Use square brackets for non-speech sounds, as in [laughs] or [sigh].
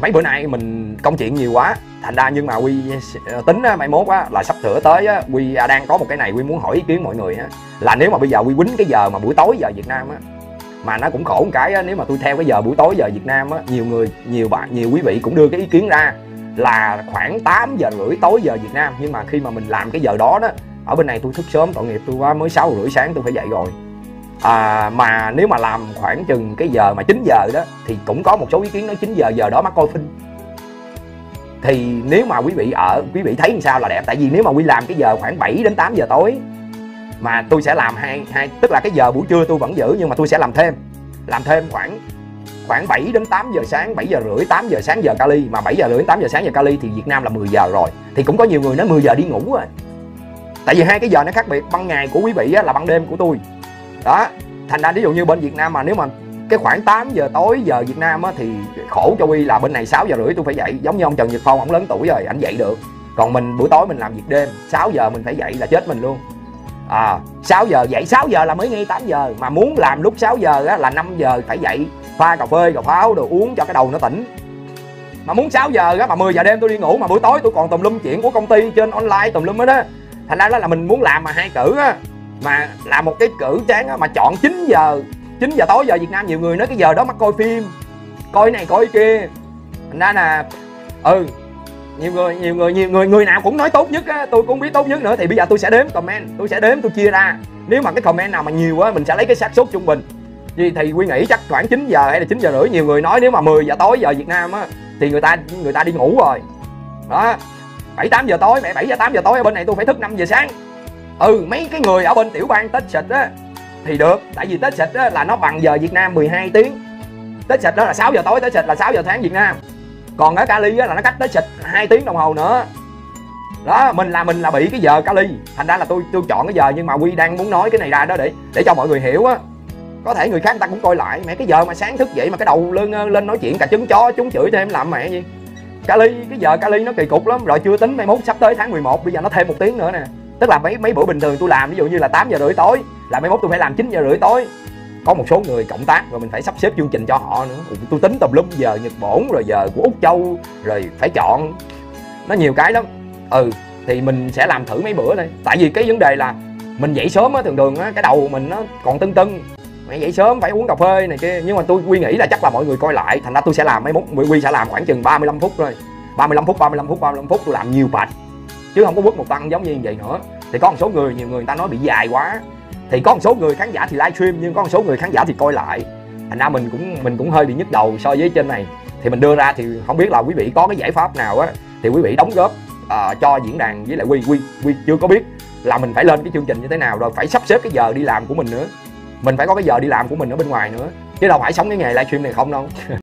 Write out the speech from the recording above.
mấy bữa nay mình công chuyện nhiều quá thành ra nhưng mà quy ờ, tính á, mai mốt á là sắp sửa tới á quy à, đang có một cái này quy muốn hỏi ý kiến mọi người á là nếu mà bây giờ quy quýnh cái giờ mà buổi tối giờ việt nam á mà nó cũng khổ một cái á, nếu mà tôi theo cái giờ buổi tối giờ việt nam á nhiều người nhiều bạn nhiều quý vị cũng đưa cái ý kiến ra là khoảng 8 giờ rưỡi tối giờ việt nam. Nhưng mà khi mà mình làm cái giờ đó đó ở bên này tôi thức sớm tội nghiệp tôi quá mới sáu rưỡi sáng tôi phải dậy rồi à, mà nếu mà làm khoảng chừng cái giờ mà 9 giờ đó thì cũng có một số ý kiến nói 9 giờ giờ đó mắc coi phim. Thì nếu mà quý vị ở quý vị thấy làm sao là đẹp? Tại vì nếu mà quý làm cái giờ khoảng 7 đến 8 giờ tối mà tôi sẽ làm hai hai tức là cái giờ buổi trưa tôi vẫn giữ nhưng mà tôi sẽ làm thêm làm thêm khoảng khoảng 7 đến 8 giờ sáng 7 giờ rưỡi 8 giờ sáng giờ Cali. Mà 7 giờ rưỡi 8 giờ sáng giờ Cali thì Việt Nam là 10 giờ rồi thì cũng có nhiều người nói 10 giờ đi ngủ rồi. Tại vì hai cái giờ nó khác biệt ban ngày của quý vị á, là ban đêm của tôi đó thành ra ví dụ như bên Việt Nam mà nếu mà cái khoảng 8 giờ tối giờ Việt Nam á, thì khổ cho Quy là bên này 6 giờ rưỡi tôi phải dậy giống như ông Trần Nhật Phong ông lớn tuổi rồi ảnh dậy được. Còn mình buổi tối mình làm việc đêm 6 giờ mình phải dậy là chết mình luôn. À 6 giờ dậy 6 giờ là mới ngay 8 giờ mà muốn làm lúc 6 giờ á, là 5 giờ phải dậy pha cà phê cà pháo đồ uống cho cái đầu nó tỉnh. Mà muốn 6 giờ á mà 10 giờ đêm tôi đi ngủ mà buổi tối tôi còn tùm lum chuyện của công ty trên online tùm lum hết á. Thành ra đó là mình muốn làm mà hai cử á mà làm một cái cử chán á, mà chọn 9 giờ 9 giờ tối giờ Việt Nam nhiều người nói cái giờ đó mắc coi phim, coi này, coi kia. Thành ra là ừ nhiều người nhiều người nhiều người người nào cũng nói tốt nhất á, tôi cũng biết tốt nhất nữa, thì bây giờ tôi sẽ đếm comment, tôi sẽ đếm, tôi chia ra. Nếu mà cái comment nào mà nhiều á, mình sẽ lấy cái xác suất trung bình. Vì thì quy nghĩ chắc khoảng 9 giờ hay là 9 giờ rưỡi, nhiều người nói nếu mà 10 giờ tối giờ Việt Nam á, thì người ta người ta đi ngủ rồi. Đó 7 8 giờ tối mẹ 7 giờ 8 giờ tối ở bên này tôi phải thức 5 giờ sáng ừ mấy cái người ở bên tiểu bang tết xịt á, thì được. Tại vì tết xịt á là nó bằng giờ Việt Nam 12 tiếng. Tết xịt đó là 6 giờ tối tết xịt là 6 giờ sáng Việt Nam. Còn ở Cali á là nó cách tết xịt 2 tiếng đồng hồ nữa. Đó, mình là mình là bị cái giờ Cali. Thành ra là tôi tôi chọn cái giờ nhưng mà quy đang muốn nói cái này ra đó để để cho mọi người hiểu á. Có thể người khác người ta cũng coi lại, mẹ cái giờ mà sáng thức dậy mà cái đầu lên lên nói chuyện cả trứng chó chúng chửi thêm làm mẹ gì? Cali, cái giờ Cali nó kỳ cục lắm. Rồi chưa tính mai mốt sắp tới tháng 11 bây giờ nó thêm một tiếng nữa nè tức là mấy mấy bữa bình thường tôi làm, ví dụ như là 8 giờ rưỡi tối, là mấy mốt tôi phải làm 9 giờ rưỡi tối. Có một số người cộng tác rồi mình phải sắp xếp chương trình cho họ nữa. Tôi tính tùm lum, giờ nhật bổn rồi giờ của úc châu, rồi phải chọn. Nó nhiều cái lắm. Ừ thì mình sẽ làm thử mấy bữa đây. Tại vì cái vấn đề là mình dậy sớm á, thường thường á, cái đầu mình nó còn tưng tưng. Mày dậy sớm, phải uống cà phê này kia. Nhưng mà tôi quy nghĩ là chắc là mọi người coi lại, thành ra tôi sẽ làm mấy mốt, quy sẽ làm khoảng chừng 35 phút thôi. 35 phút 35 phút 35 phút, tôi làm nhiều bạch chứ không có quất một tăng giống như vậy nữa. Thì có một số người nhiều người, người ta nói bị dài quá. Thì có một số người khán giả thì livestream nhưng có một số người khán giả thì coi lại. Thành ra mình cũng mình cũng hơi bị nhức đầu so với trên này. Thì mình đưa ra thì không biết là quý vị có cái giải pháp nào á. Thì quý vị đóng góp uh, cho diễn đàn với lại quy quy quy chưa có biết là mình phải lên cái chương trình như thế nào rồi phải sắp xếp cái giờ đi làm của mình nữa. Mình phải có cái giờ đi làm của mình ở bên ngoài nữa. Chứ đâu phải sống cái nghề livestream này không đâu. [laughs]